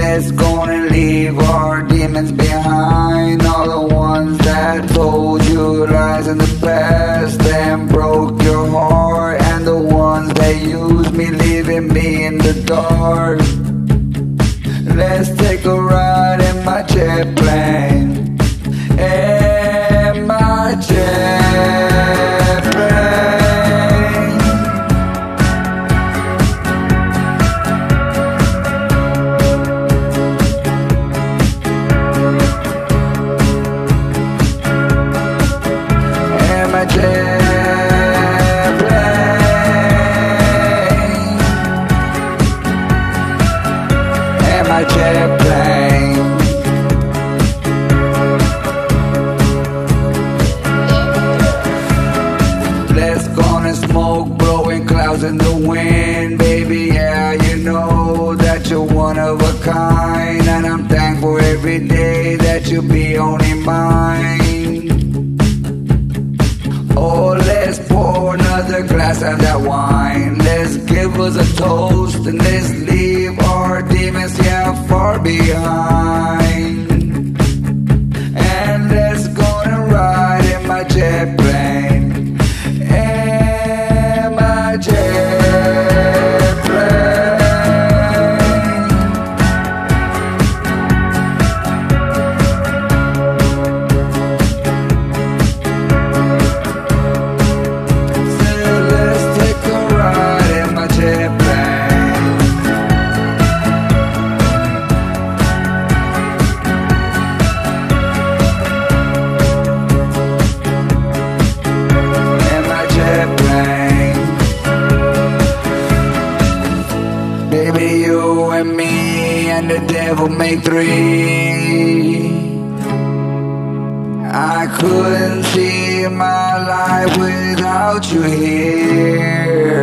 Let's go and leave our demons behind. All the ones that told you lies in the past and broke your heart. And the ones that used me, leaving me in the dark. Clouds in baby. Yeah, you know that you're one of a kind, and I'm thankful every day that you'll be only mine. Oh, let's pour another glass of that wine. Let's give us a toast and let's leave our demons yeah far behind. And the devil make three. I couldn't see my life without you here.